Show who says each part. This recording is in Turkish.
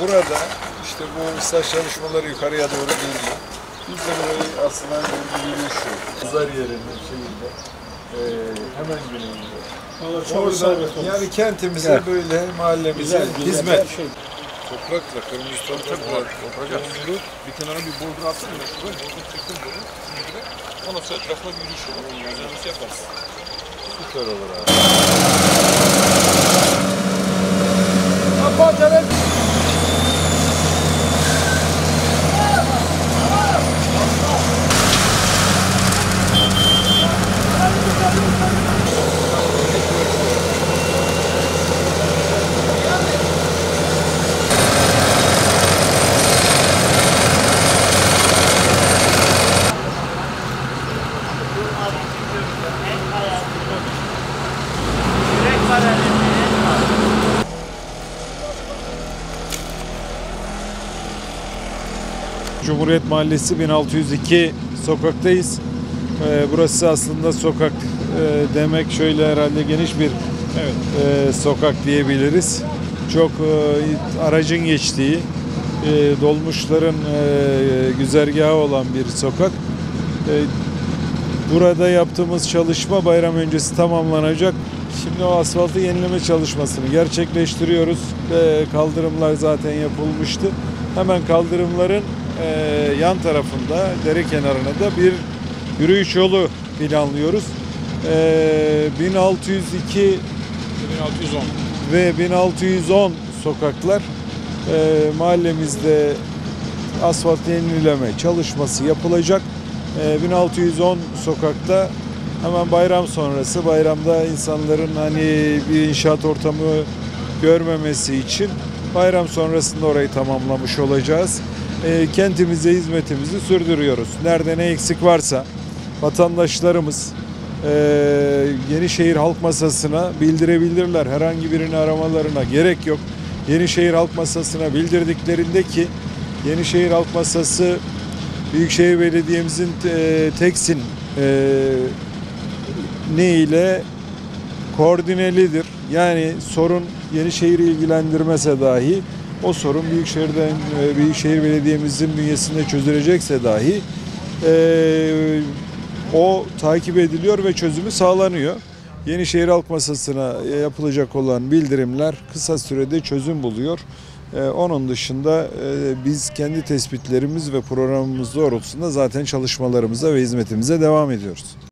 Speaker 1: burada işte bu ıslah çalışmaları yukarıya doğru geliyor. Biz de burayı aslında bir yürüyüş Pazar yerinin şeyinde e, hemen güneyinde. Oradan yani kentimize böyle mahallemize hizmet. Toprakla, kırmızı toprakla, toprak
Speaker 2: Bir kenara bir bordur atsana. Böyle bordur çektim böyle. Şimdi de Ondan sonra etrafına bir yürüyüş olur. Yürüyüş yaparız.
Speaker 1: süper olur abi.
Speaker 3: Cumhuriyet Mahallesi 1602 sokaktayız. Ee, Burası aslında sokak e, demek şöyle herhalde geniş bir e, sokak diyebiliriz. Çok e, aracın geçtiği, e, dolmuşların e, güzergahı olan bir sokak. E, Burada yaptığımız çalışma bayram öncesi tamamlanacak. Şimdi o asfaltı yenileme çalışmasını gerçekleştiriyoruz. Ve kaldırımlar zaten yapılmıştı. Hemen kaldırımların e, yan tarafında, dere kenarına da bir yürüyüş yolu planlıyoruz. E, 1602
Speaker 2: 1610.
Speaker 3: ve 1610 sokaklar e, mahallemizde asfalt yenileme çalışması yapılacak. E, 1610 sokakta hemen bayram sonrası bayramda insanların hani bir inşaat ortamı görmemesi için bayram sonrasında orayı tamamlamış olacağız. E, kentimize hizmetimizi sürdürüyoruz. Nerede ne eksik varsa vatandaşlarımız e, Yenişehir Halk Masası'na bildirebilirler. Herhangi birini aramalarına gerek yok. Yenişehir Halk Masası'na bildirdiklerinde ki Yenişehir Halk Masası Büyükşehir Belediye'mizin e, teksin e, ne ile koordinelidir. Yani sorun Yenişehir'i ilgilendirmese dahi o sorun Büyükşehir'den e, Büyükşehir Belediye'mizin bünyesinde çözülecekse dahi e, o takip ediliyor ve çözümü sağlanıyor. Yenişehir Halk Masası'na yapılacak olan bildirimler kısa sürede çözüm buluyor. Ee, Onun dışında e, biz kendi tespitlerimiz ve programımız doğrultusunda zaten çalışmalarımıza ve hizmetimize devam ediyoruz.